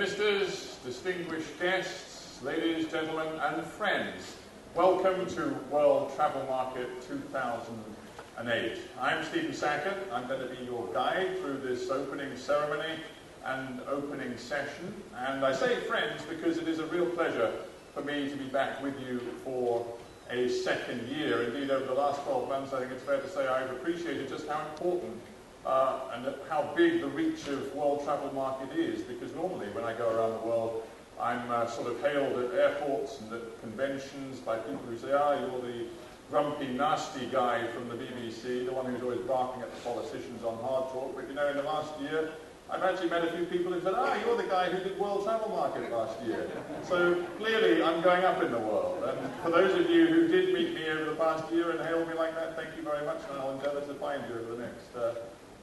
Ministers, distinguished guests, ladies, gentlemen, and friends, welcome to World Travel Market 2008. I'm Stephen Sackur. I'm going to be your guide through this opening ceremony and opening session. And I say friends because it is a real pleasure for me to be back with you for a second year. Indeed, over the last 12 months, I think it's fair to say I've appreciated just how important uh, and how big the reach of World Travel Market is, because normally when I go around the world, I'm uh, sort of hailed at airports and at conventions by people who say, ah, you're the grumpy, nasty guy from the BBC, the one who's always barking at the politicians on hard talk. But you know, in the last year, I've actually met a few people who said, ah, you're the guy who did World Travel Market last year. So clearly I'm going up in the world. And for those of you who did meet me over the past year and hailed me like that, thank you very much, and I'll endeavour to find you over the next uh,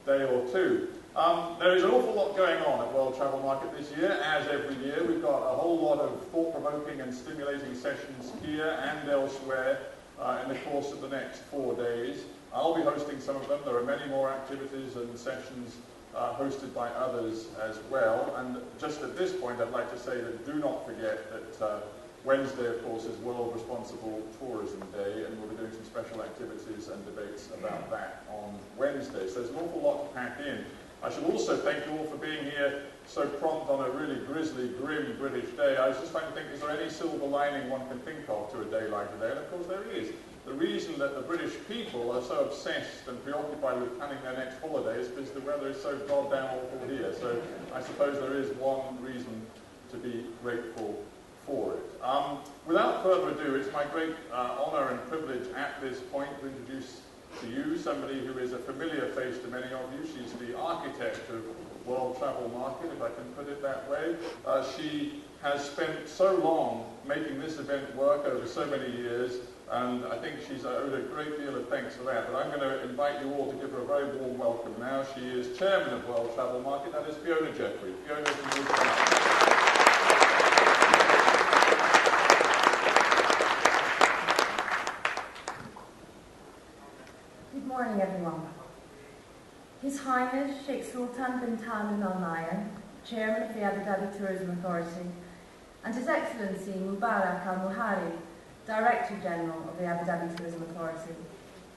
day or two. Um, there is an awful lot going on at World Travel Market this year, as every year. We've got a whole lot of thought-provoking and stimulating sessions here and elsewhere uh, in the course of the next four days. I'll be hosting some of them. There are many more activities and sessions uh, hosted by others as well. And just at this point, I'd like to say that do not forget that uh, Wednesday, of course, is World Responsible Tourism Day, and we'll be doing some special activities and debates about that on Wednesday. So there's an awful lot to pack in. I should also thank you all for being here so prompt on a really grisly, grim British day. I was just trying to think, is there any silver lining one can think of to a day like today? And of course there is. The reason that the British people are so obsessed and preoccupied with planning their next holiday is because the weather is so goddamn awful here. So I suppose there is one reason to be grateful Um, without further ado, it's my great uh, honour and privilege at this point to introduce to you somebody who is a familiar face to many of you. She's the architect of World Travel Market, if I can put it that way. Uh, she has spent so long making this event work over so many years, and I think she's owed a great deal of thanks for that. But I'm going to invite you all to give her a very warm welcome now. She is chairman of World Travel Market, that is Fiona Jeffrey. Fiona, morning, everyone. His Highness Sheikh Sultan bin Tahnoon Al Nahyan, Chairman of the Abu Dhabi Tourism Authority, and His Excellency Mubarak Al Muhairi, Director General of the Abu Dhabi Tourism Authority,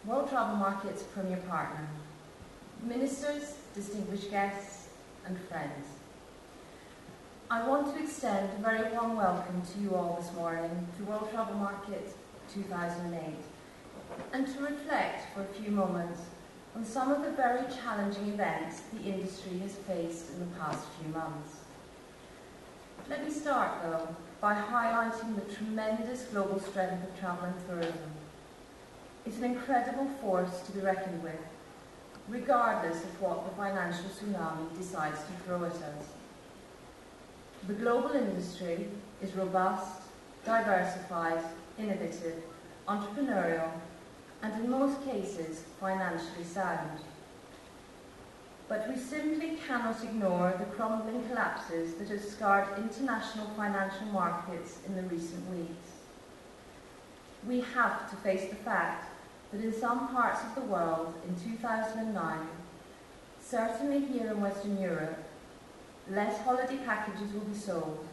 World Travel Market's premier partner, ministers, distinguished guests, and friends. I want to extend a very warm welcome to you all this morning to World Travel Market 2008 and to reflect for a few moments on some of the very challenging events the industry has faced in the past few months. Let me start, though, by highlighting the tremendous global strength of travel and tourism. It's an incredible force to be reckoned with, regardless of what the financial tsunami decides to throw at us. The global industry is robust, diversified, innovative, entrepreneurial, and in most cases financially sound. But we simply cannot ignore the crumbling collapses that have scarred international financial markets in the recent weeks. We have to face the fact that in some parts of the world in 2009, certainly here in Western Europe, less holiday packages will be sold,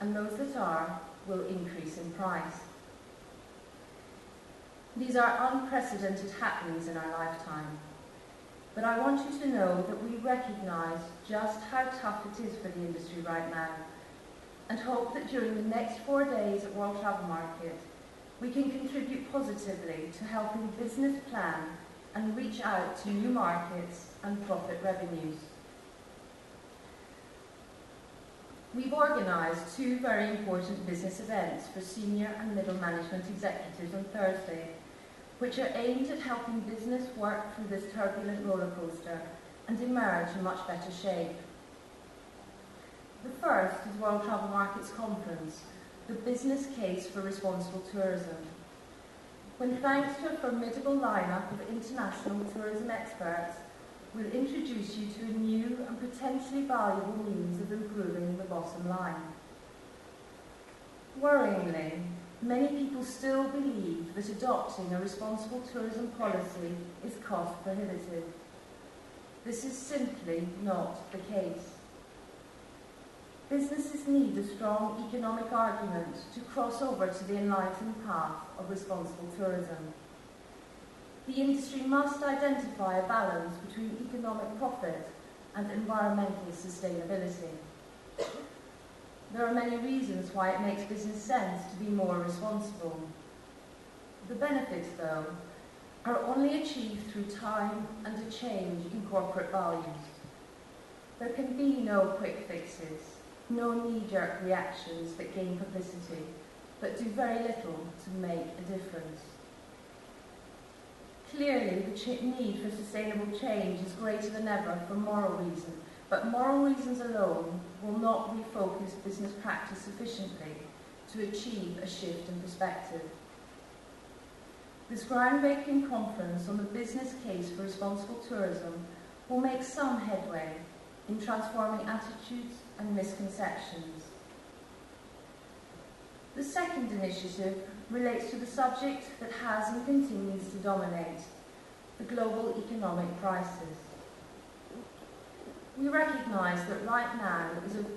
and those that are will increase in price. These are unprecedented happenings in our lifetime. But I want you to know that we recognise just how tough it is for the industry right now and hope that during the next four days at World Travel Market, we can contribute positively to helping business plan and reach out to new markets and profit revenues. We've organised two very important business events for senior and middle management executives on Thursday which are aimed at helping business work through this turbulent roller coaster and emerge in much better shape. The first is World Travel Markets Conference, the business case for responsible tourism. When thanks to a formidable lineup of international tourism experts, we'll introduce you to a new and potentially valuable means of improving the bottom line. Worryingly, many people still believe that adopting a responsible tourism policy is cost prohibitive. This is simply not the case. businesses need a strong economic argument to cross over to the enlightened path of responsible tourism. The industry must identify a balance between economic profit and environmental sustainability. There are many reasons why it makes business sense to be more responsible. The benefits, though, are only achieved through time and a change in corporate values. There can be no quick fixes, no knee-jerk reactions that gain publicity, but do very little to make a difference. Clearly, the need for sustainable change is greater than ever for moral reasons, but moral reasons alone will not refocus business practice sufficiently to achieve a shift in perspective. This groundbreaking conference on the business case for responsible tourism will make some headway in transforming attitudes and misconceptions. The second initiative relates to the subject that has and continues to dominate, the global economic crisis. We recognise that right now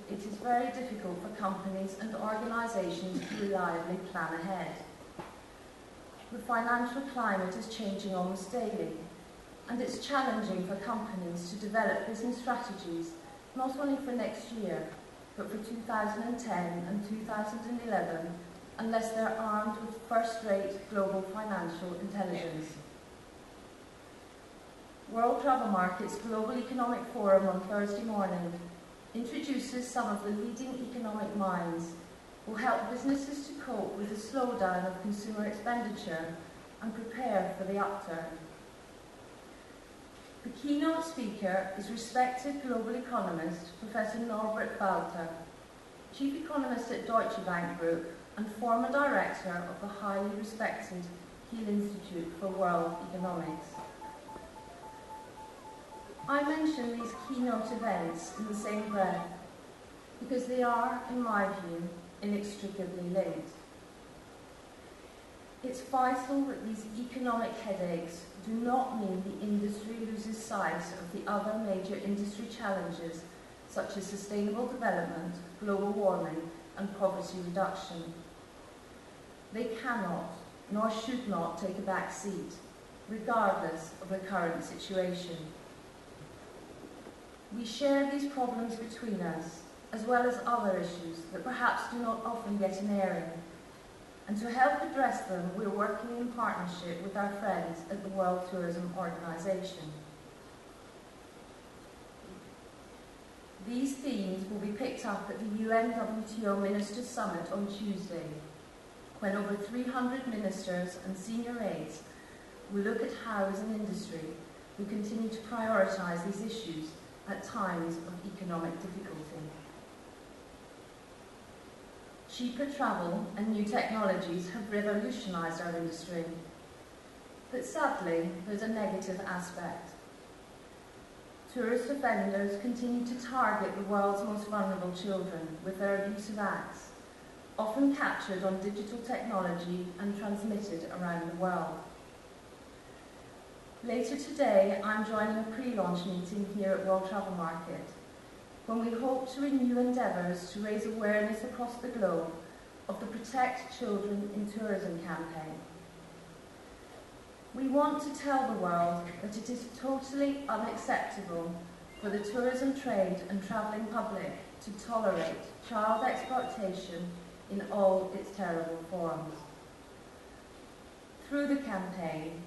it is very difficult for companies and organisations to reliably plan ahead. The financial climate is changing almost daily, and it's challenging for companies to develop business strategies not only for next year, but for 2010 and 2011, unless they're armed with first-rate global financial intelligence. World Travel Market's Global Economic Forum on Thursday morning introduces some of the leading economic minds will help businesses to cope with the slowdown of consumer expenditure and prepare for the upturn. The keynote speaker is respected global economist Professor Norbert Walter, Chief Economist at Deutsche Bank Group and former Director of the highly respected Kiel Institute for World Economics. I mention these keynote events in the same breath because they are, in my view, inextricably linked. It's vital that these economic headaches do not mean the industry loses sight of the other major industry challenges such as sustainable development, global warming and poverty reduction. They cannot, nor should not, take a back seat, regardless of the current situation. We share these problems between us, as well as other issues that perhaps do not often get an airing. And to help address them, we're working in partnership with our friends at the World Tourism Organization. These themes will be picked up at the UNWTO Ministers Summit on Tuesday, when over 300 ministers and senior aides will look at how, as an industry, we continue to prioritise these issues at times of economic difficulty. Cheaper travel and new technologies have revolutionised our industry. But sadly, there's a negative aspect. Tourist offenders continue to target the world's most vulnerable children with their abusive acts, often captured on digital technology and transmitted around the world. Later today, I'm joining a pre-launch meeting here at World Travel Market when we hope to renew endeavours to raise awareness across the globe of the Protect Children in Tourism campaign. We want to tell the world that it is totally unacceptable for the tourism trade and travelling public to tolerate child exploitation in all its terrible forms. Through the campaign,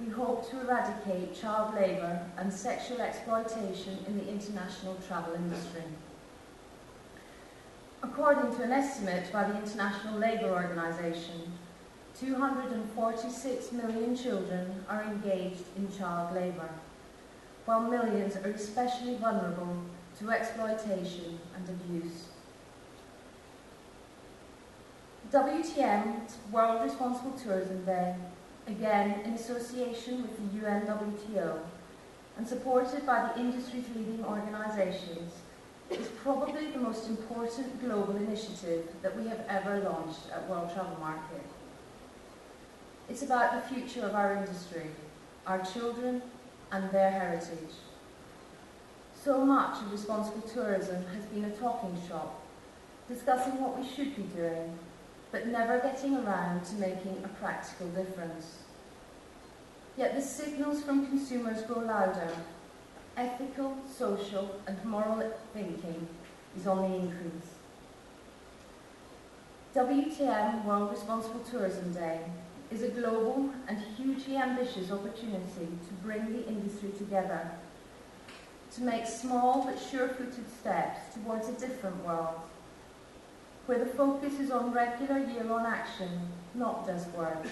we hope to eradicate child labour and sexual exploitation in the international travel industry. According to an estimate by the International Labour Organization, 246 million children are engaged in child labour, while millions are especially vulnerable to exploitation and abuse. WTM's World Responsible Tourism Day again in association with the UNWTO and supported by the industry's leading organisations, is probably the most important global initiative that we have ever launched at World Travel Market. It's about the future of our industry, our children and their heritage. So much of responsible tourism has been a talking shop discussing what we should be doing, but never getting around to making a practical difference. Yet the signals from consumers grow louder. Ethical, social, and moral thinking is on the increase. WTM World Responsible Tourism Day is a global and hugely ambitious opportunity to bring the industry together, to make small but sure-footed steps towards a different world, where the focus is on regular year-on action, not just words,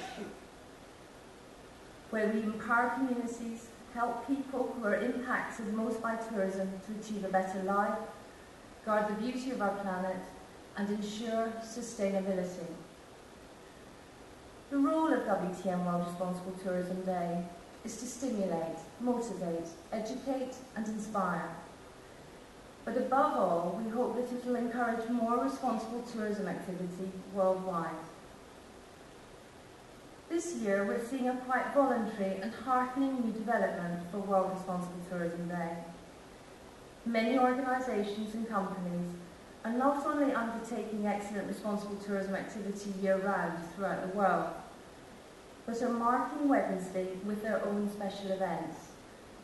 where we empower communities, help people who are impacted most by tourism to achieve a better life, guard the beauty of our planet, and ensure sustainability. The role of WTM World Responsible Tourism Day is to stimulate, motivate, educate and inspire. But above all, we hope that it will encourage more responsible tourism activity worldwide. This year, we're seeing a quite voluntary and heartening new development for World Responsible Tourism Day. Many organisations and companies are not only undertaking excellent responsible tourism activity year-round throughout the world, but are marking Wednesday with their own special events,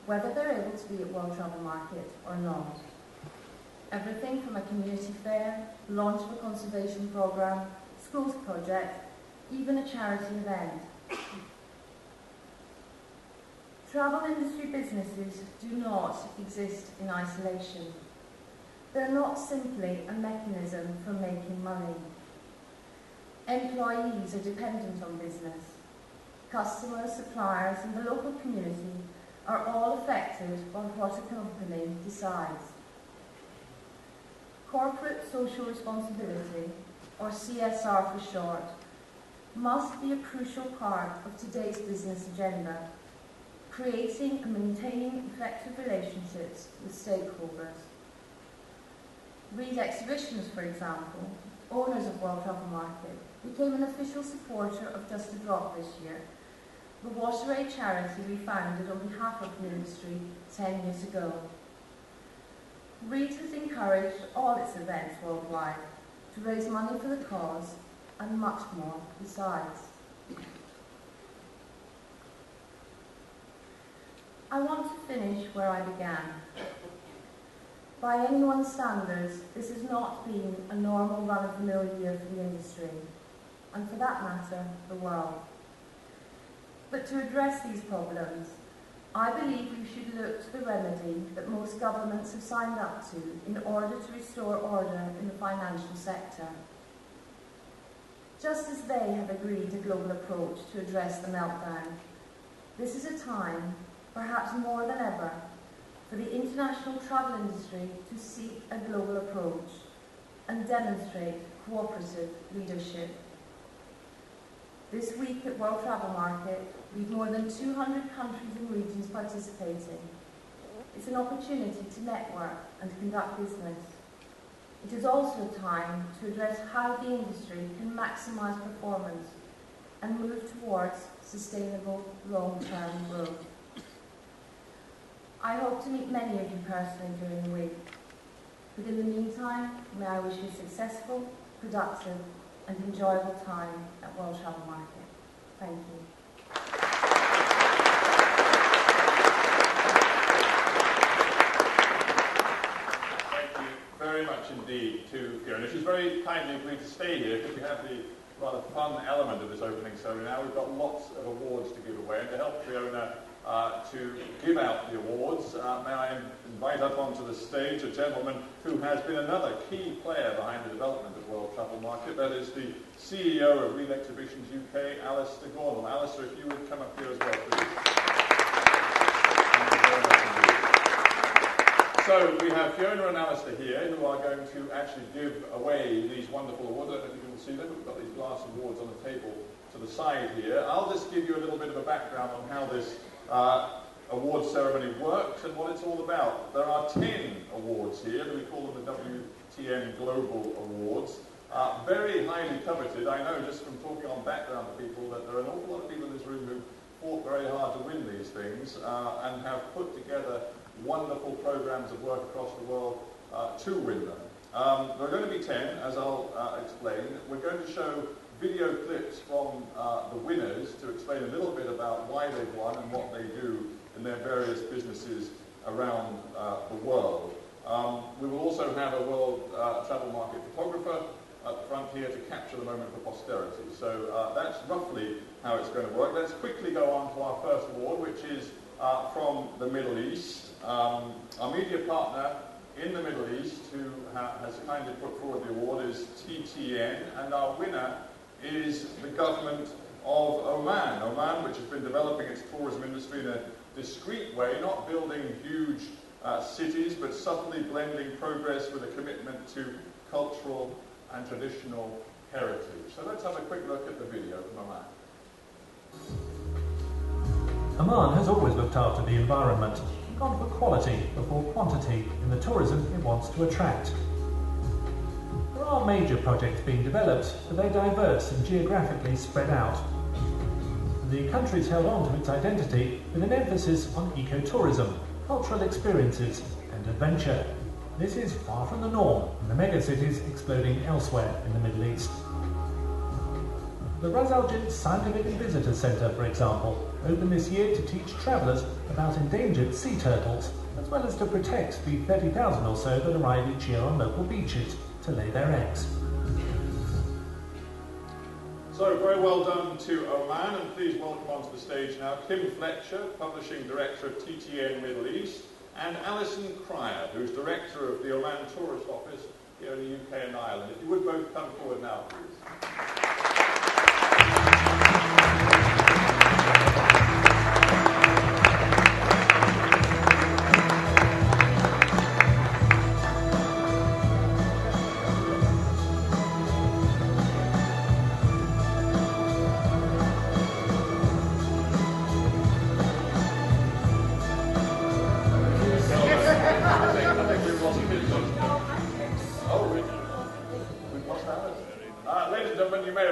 whether they're able to be at World Travel Market or not. Everything from a community fair, launch of a conservation programme, schools project, even a charity event. Travel industry businesses do not exist in isolation. They're not simply a mechanism for making money. Employees are dependent on business. Customers, suppliers and the local community are all affected by what a company decides. Corporate social responsibility, or CSR for short, must be a crucial part of today's business agenda, creating and maintaining effective relationships with stakeholders. Reed Exhibitions, for example, owners of World Travel Market, became an official supporter of Just a Drop this year, the WaterAid charity we founded on behalf of the industry 10 years ago. Reed has encouraged all its events worldwide to raise money for the cause and much more besides. I want to finish where I began. By anyone's standards, this has not been a normal run-of-the-mill year for the industry, and for that matter, the world. But to address these problems, I believe we should look to the remedy that most governments have signed up to in order to restore order in the financial sector. Just as they have agreed a global approach to address the meltdown, this is a time, perhaps more than ever, for the international travel industry to seek a global approach and demonstrate cooperative leadership. This week at World Travel Market, we've more than 200 countries and regions participating. It's an opportunity to network and conduct business. It is also a time to address how the industry can maximise performance and move towards sustainable long-term growth. I hope to meet many of you personally during the week. But in the meantime, may I wish you successful, productive and enjoyable time at World Travel Market. Thank you. Thank you very much indeed to Fiona. She's very kindly agreed to stay here because we have the rather fun element of this opening ceremony now. We've got lots of awards to give away and to help Fiona uh, to give out the awards, uh, may I invite up onto the stage a gentleman who has been another key player behind the development of World Travel Market. That is the CEO of Reed Exhibitions UK, Alistair Gornall. Alistair, if you would come up here as well, please. So we have Fiona and Alistair here who are going to actually give away these wonderful awards. I don't know if you can see them. We've got these glass awards on the table to the side here. I'll just give you a little bit of a background on how this uh, award ceremony works and what it's all about. There are 10 awards here. We call them the WTM Global Awards. Uh, very highly coveted. I know just from talking on background to people that there are an awful lot of people in this room who fought very hard to win these things uh, and have put together wonderful programs of work across the world uh, to win them. Um, there are going to be 10, as I'll uh, explain. We're going to show video clips from uh, the winners to explain a little bit about why they've won and what they do in their various businesses around uh, the world. Um, we will also have a world uh, travel market photographer at the front here to capture the moment for posterity. So uh, that's roughly how it's going to work. Let's quickly go on to our first award, which is uh, from the Middle East. Um, our media partner in the Middle East who ha has kindly put forward the award is TTN, and our winner is the government of Oman. Oman, which has been developing its tourism industry in a discreet way, not building huge uh, cities, but subtly blending progress with a commitment to cultural and traditional heritage. So let's have a quick look at the video from Oman. Oman has always looked after the environment, gone for quality before quantity in the tourism it wants to attract. There are major projects being developed, but they're diverse and geographically spread out. The country's held on to its identity with an emphasis on ecotourism, cultural experiences, and adventure. This is far from the norm in the megacities exploding elsewhere in the Middle East. The Ras Al Scientific and Visitor Centre, for example, opened this year to teach travellers about endangered sea turtles, as well as to protect the 30,000 or so that arrive each year on local beaches to lay their eggs. So, very well done to Oman, and please welcome onto the stage now Kim Fletcher, Publishing Director of TTN Middle East, and Alison Cryer, who's Director of the Oman Tourist Office here in the UK and Ireland. If you would both come forward now, please.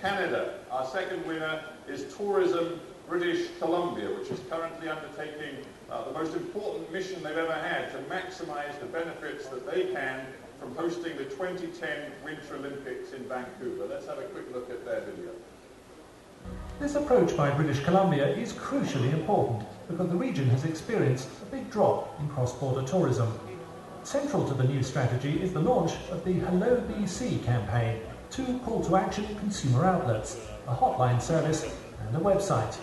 Canada. Our second winner is Tourism British Columbia, which is currently undertaking uh, the most important mission they've ever had to maximize the benefits that they can from hosting the 2010 Winter Olympics in Vancouver. Let's have a quick look at their video. This approach by British Columbia is crucially important because the region has experienced a big drop in cross-border tourism. Central to the new strategy is the launch of the Hello BC campaign, two call-to-action consumer outlets, a hotline service and a website.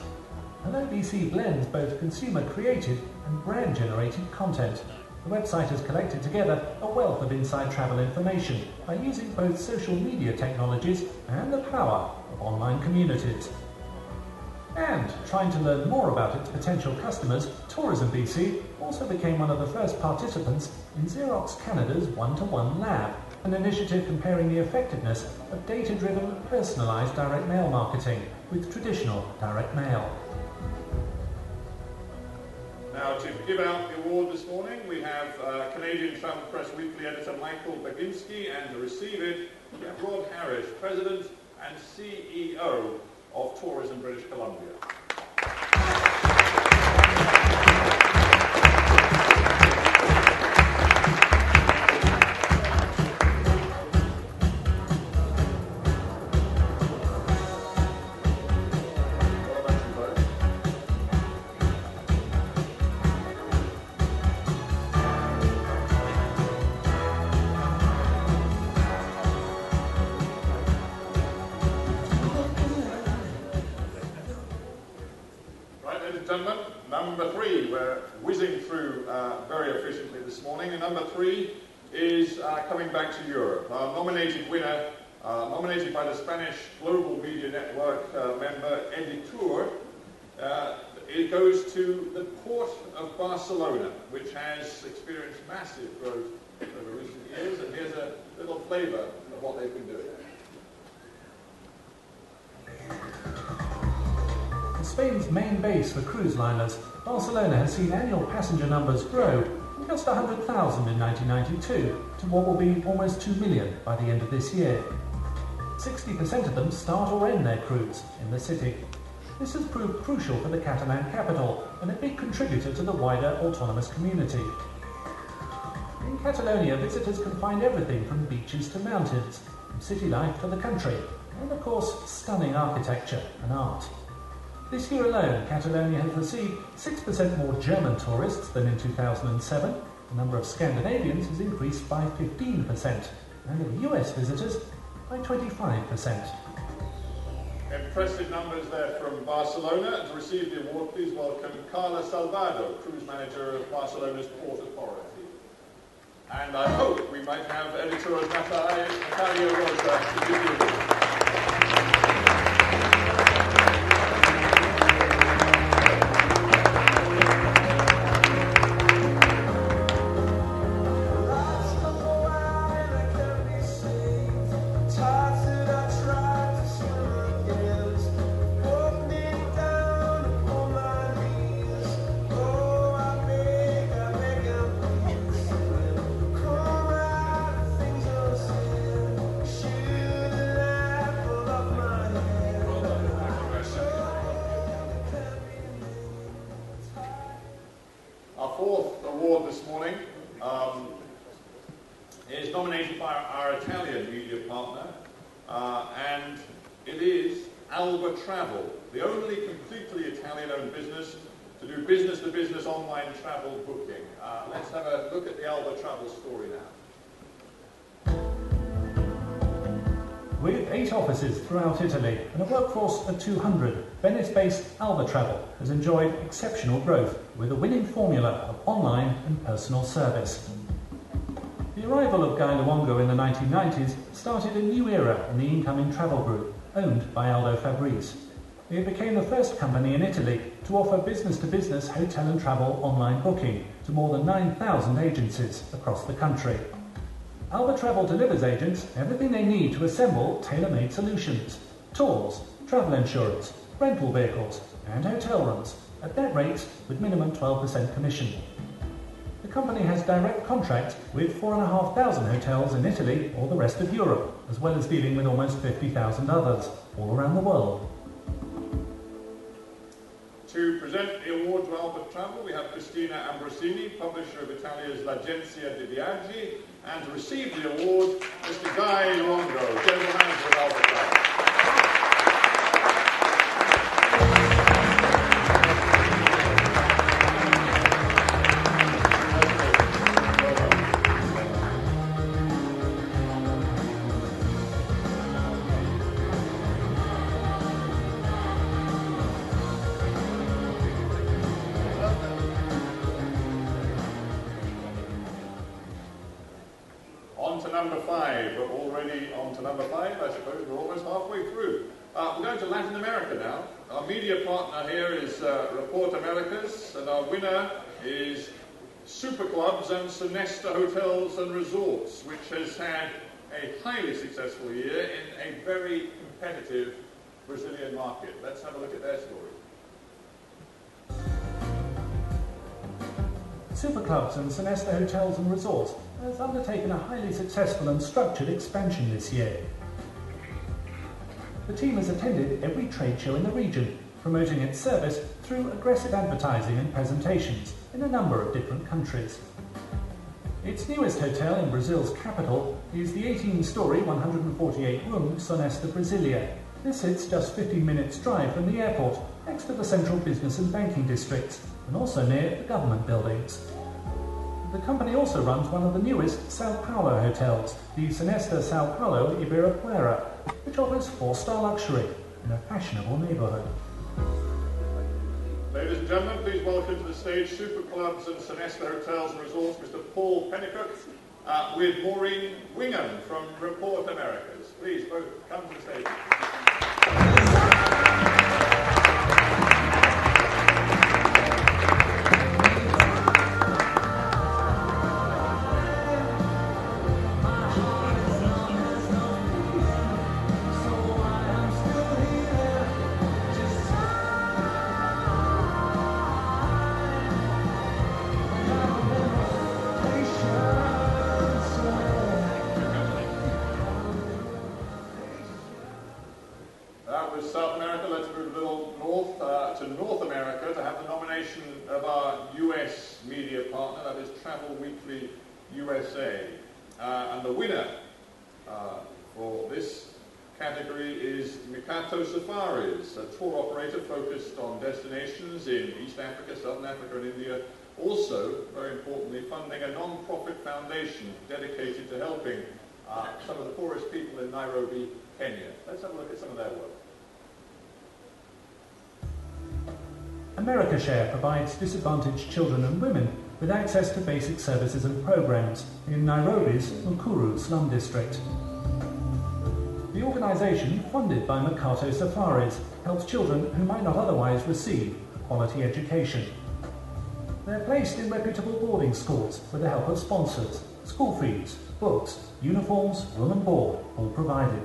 Hello BC blends both consumer-created and brand-generated content the website has collected together a wealth of inside travel information by using both social media technologies and the power of online communities. And trying to learn more about its potential customers, Tourism BC also became one of the first participants in Xerox Canada's One-to-One Lab, an initiative comparing the effectiveness of data-driven, personalised direct mail marketing with traditional direct mail. Now, to give out the award this morning, we have uh, Canadian Travel Press Weekly editor Michael Baginski, and to receive it, we have Rod Harris, President and CEO of Tourism British Columbia. Number three, we're whizzing through uh, very efficiently this morning. And number three is uh, coming back to Europe. Our nominated winner, uh, nominated by the Spanish Global Media Network uh, member Editur, uh, it goes to the Port of Barcelona, which has experienced massive growth over recent years. And here's a little flavour of what they've been doing. Spain's main base for cruise liners, Barcelona has seen annual passenger numbers grow from just 100,000 in 1992 to what will be almost 2 million by the end of this year. 60% of them start or end their cruise in the city. This has proved crucial for the Catalan capital and a big contributor to the wider autonomous community. In Catalonia, visitors can find everything from beaches to mountains, from city life to the country, and of course, stunning architecture and art. This year alone, Catalonia has received 6% more German tourists than in 2007. The number of Scandinavians has increased by 15%, and of US visitors by 25%. Impressive numbers there from Barcelona. To receive the award, please welcome Carla Salvado, cruise manager of Barcelona's Port Authority. And I hope we might have Editur's Natalia Rosa to give you throughout Italy and a workforce of 200, Venice-based Alba Travel has enjoyed exceptional growth with a winning formula of online and personal service. The arrival of Guy Luongo in the 1990s started a new era in the incoming travel group, owned by Aldo Fabrice. It became the first company in Italy to offer business-to-business hotel and travel online booking to more than 9,000 agencies across the country. Alba Travel delivers agents everything they need to assemble tailor-made solutions. Tours, travel insurance, rental vehicles and hotel rooms at that rate with minimum 12% commission. The company has direct contracts with 4,500 hotels in Italy or the rest of Europe, as well as dealing with almost 50,000 others all around the world. To present the award to Alba Travel, we have Cristina Ambrosini, publisher of Italia's L'Agenzia di Viaggi, and to receive the award, Mr. Guy Luongo, has had a highly successful year in a very competitive Brazilian market. Let's have a look at their story. Superclubs and Sonesta Hotels and Resorts has undertaken a highly successful and structured expansion this year. The team has attended every trade show in the region, promoting its service through aggressive advertising and presentations in a number of different countries. Its newest hotel in Brazil's capital is the 18-storey, 148-room Sonesta Brasilia. This sits just 15 minutes drive from the airport, next to the central business and banking districts, and also near the government buildings. The company also runs one of the newest Sao Paulo hotels, the Sonesta Sao Paulo Ibirapuera, which offers four-star luxury in a fashionable neighbourhood. Ladies and gentlemen, please welcome to the stage Super Clubs and Sonesta Hotels and Resorts, Mr. Paul Pennicook, uh, with Maureen Wingham from Report Americas. Please both come to the stage. To North America to have the nomination of our US media partner, that is Travel Weekly USA. Uh, and the winner uh, for this category is Micato Safaris, a tour operator focused on destinations in East Africa, Southern Africa, and India. Also, very importantly, funding a non-profit foundation dedicated to helping uh, some of the poorest people in Nairobi, Kenya. Let's have a look at some of their work. AmericaShare provides disadvantaged children and women with access to basic services and programs in Nairobi's Mukuru slum district. The organisation, funded by Micato Safaris, helps children who might not otherwise receive quality education. They're placed in reputable boarding schools with the help of sponsors, school fees, books, uniforms, room and board, all provided.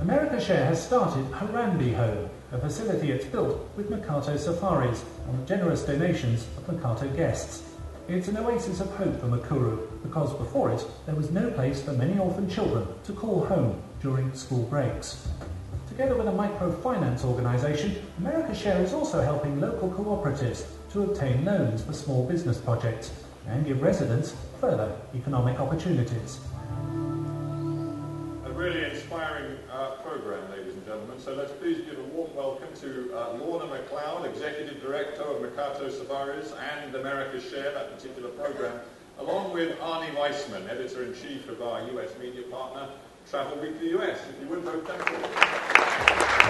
AmericaShare has started Harambee Home, a facility it's built with Micato Safaris on the generous donations of Micato guests. It's an oasis of hope for Mukuru because before it there was no place for many orphan children to call home during school breaks. Together with a microfinance organisation, AmericaShare is also helping local cooperatives to obtain loans for small business projects and give residents further economic opportunities. A really inspiring uh, programme, and gentlemen. So let's please give a warm welcome to uh, Lorna McLeod, Executive Director of Micato Safaris and AmericaShare, that particular programme, along with Arnie Weissmann, Editor-in-Chief of our US media partner, Travel Weekly US. If you would both thank you.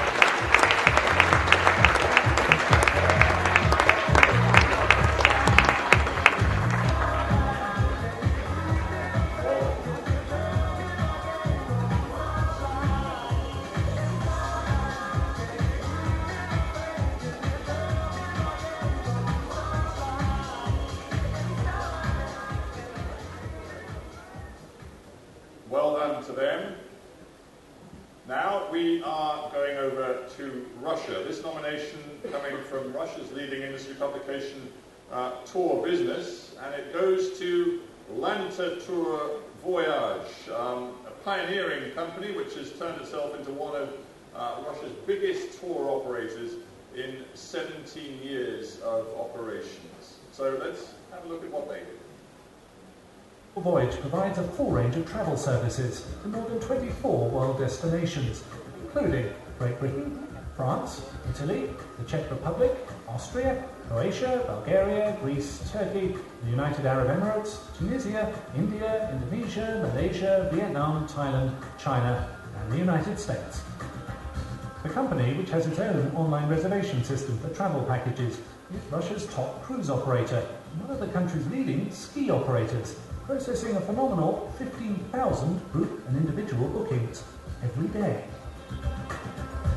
Uh, Tour Business, and it goes to Lanta Tour Voyage, um, a pioneering company which has turned itself into one of uh, Russia's biggest tour operators in 17 years of operations. So let's have a look at what they do. Voyage provides a full range of travel services to more than 24 world destinations, including Great Britain, France, Italy, the Czech Republic, Austria, Croatia, Bulgaria, Greece, Turkey, the United Arab Emirates, Tunisia, India, Indonesia, Malaysia, Vietnam, Thailand, China, and the United States. The company, which has its own online reservation system for travel packages, is Russia's top cruise operator one of the country's leading ski operators, processing a phenomenal 15,000 group and individual bookings every day.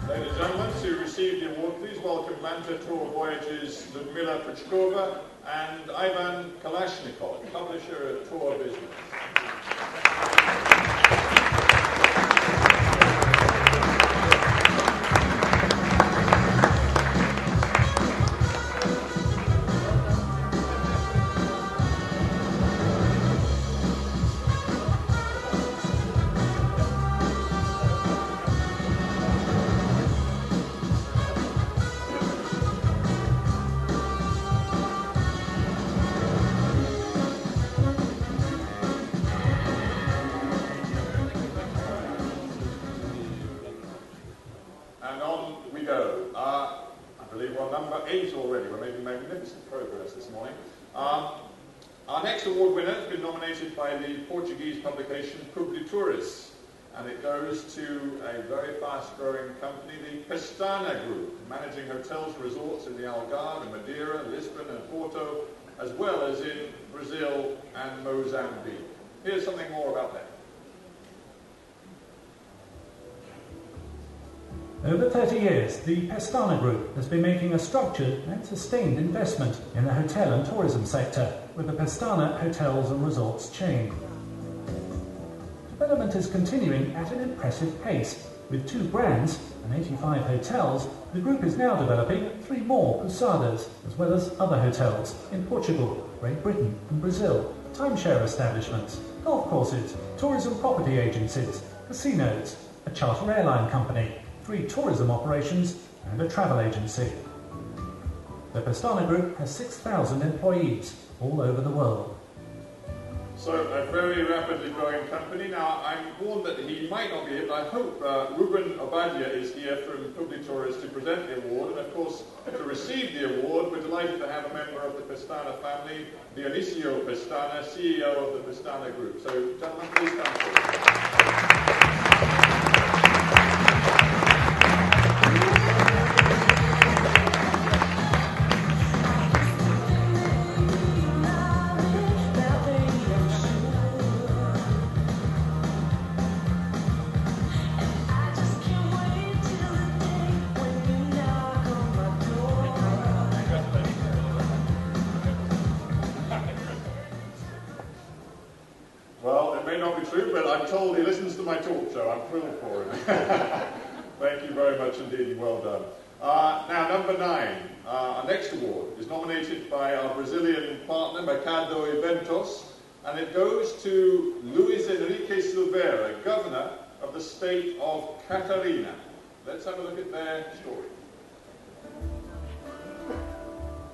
Ladies and gentlemen, to receive the award, please welcome Lanta Tour Voyages Ludmila Puchkova and Ivan Kalashnikov, publisher of Tour Business. A very fast-growing company, the Pestana Group, managing hotels and resorts in the Algarve, in Madeira, Lisbon, and Porto, as well as in Brazil and Mozambique. Here's something more about that. Over 30 years, the Pestana Group has been making a structured and sustained investment in the hotel and tourism sector with the Pestana Hotels and Resorts chain. Development is continuing at an impressive pace. With two brands and 85 hotels, the group is now developing three more Pousadas, as well as other hotels in Portugal, Great Britain, and Brazil, timeshare establishments, golf courses, tourism property agencies, casinos, a charter airline company, three tourism operations, and a travel agency. The Pestana Group has 6,000 employees all over the world. So, a very rapidly growing company. Now, I'm warned that he might not be here, but I hope uh, Ruben Obadia is here from Publituris to present the award. And of course, to receive the award, we're delighted to have a member of the Pestana family, Dionisio Pestana, CEO of the Pestana Group. So, gentlemen, please come forward. But I'm told he listens to my talk, so I'm thrilled for him. Thank you very much indeed, well done. Uh, now, number nine, uh, our next award is nominated by our Brazilian partner, Mercado Eventos, and it goes to Luiz Henrique Silveira, Governor of the state of Catarina. Let's have a look at their story.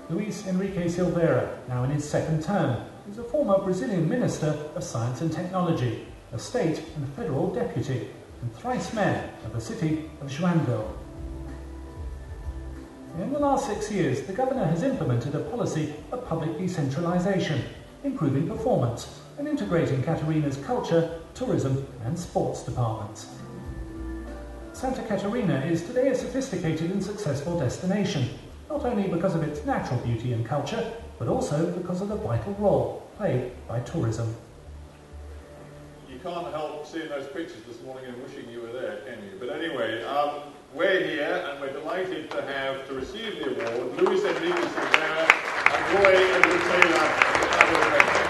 Luiz Henrique Silveira, now in his second term, is a former Brazilian Minister of Science and Technology, a state and federal deputy, and thrice mayor of the city of Joinville. In the last six years, the governor has implemented a policy of public decentralisation, improving performance and integrating Catarina's culture, tourism and sports departments. Santa Catarina is today a sophisticated and successful destination, not only because of its natural beauty and culture, but also because of the vital role played by tourism. Can't help seeing those pictures this morning and wishing you were there, can you? But anyway, um, we're here and we're delighted to have to receive the award Luiz Henrique Silveira and Roy Edward Taylor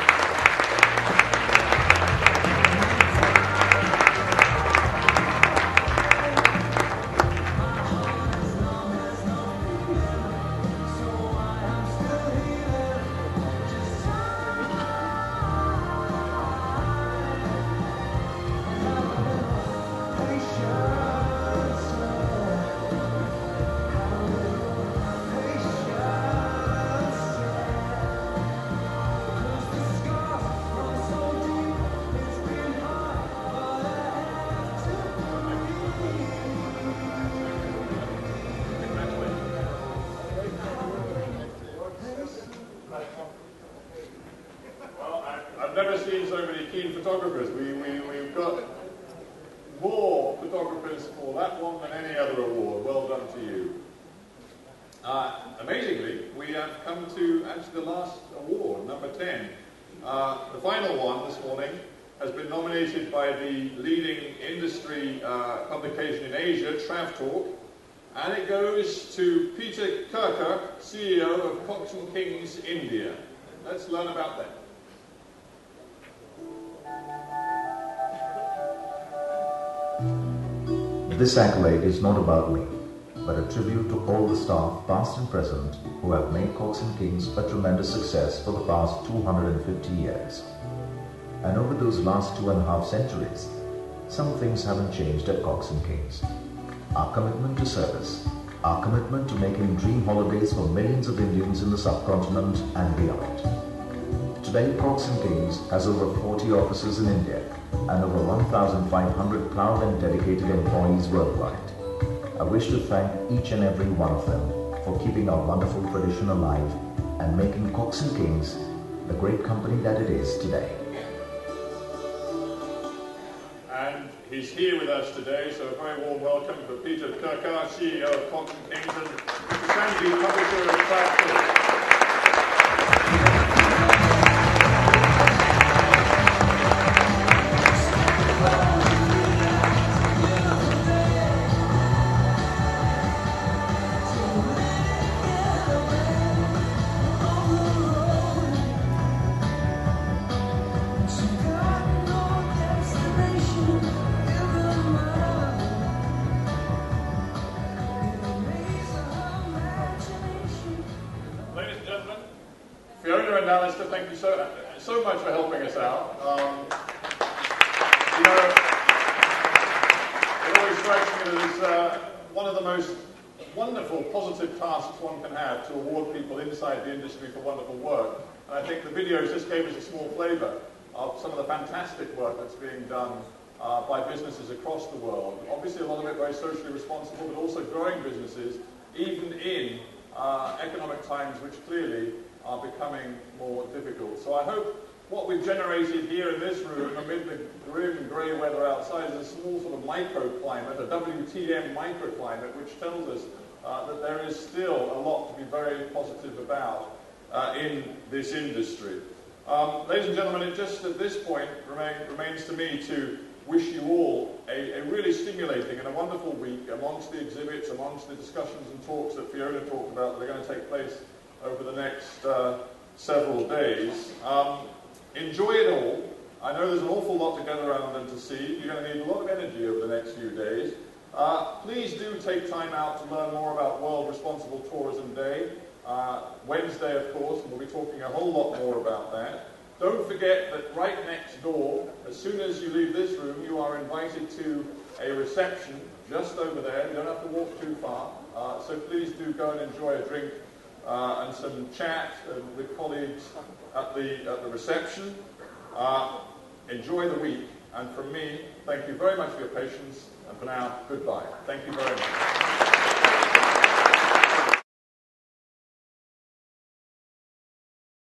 The final one this morning has been nominated by the leading industry uh, publication in Asia, TravTalk, and it goes to Peter Kerkar, CEO of Cox and Kings India. Let's learn about that. This accolade is not about me, but a tribute to all the staff, past and present, who have made Cox and Kings a tremendous success for the past 250 years. And over those last two and a half centuries, some things haven't changed at Cox and Kings. Our commitment to service, our commitment to making dream holidays for millions of Indians in the subcontinent and beyond. Today, Cox and Kings has over 40 offices in India and over 1,500 proud and dedicated employees worldwide. I wish to thank each and every one of them for keeping our wonderful tradition alive and making Cox and Kings the great company that it is today. And he's here with us today, so a very warm welcome for Peter Kerkar, CEO of Cox and Kings, and responsible, but also growing businesses, even in uh, economic times which clearly are becoming more difficult. So I hope what we've generated here in this room amid the grim grey weather outside is a small sort of microclimate, a WTM microclimate, which tells us uh, that there is still a lot to be very positive about uh, in this industry. Um, ladies and gentlemen, it just at this point remain, remains to me to wish you all a, a, really stimulating and a wonderful week amongst the exhibits, amongst the discussions and talks that Fiona talked about that are going to take place over the next uh, several days. Um, enjoy it all. I know there's an awful lot to get around and to see. You're going to need a lot of energy over the next few days. Uh, please do take time out to learn more about World Responsible Tourism Day. Uh, Wednesday, of course, and we'll be talking a whole lot more about that. Don't forget that right next door, as soon as you leave this room, you are invited to a reception just over there. You don't have to walk too far. Uh, so please do go and enjoy a drink uh, and some chat uh, with colleagues at the, at the reception. Uh, enjoy the week. And from me, thank you very much for your patience. And for now, goodbye. Thank you very much.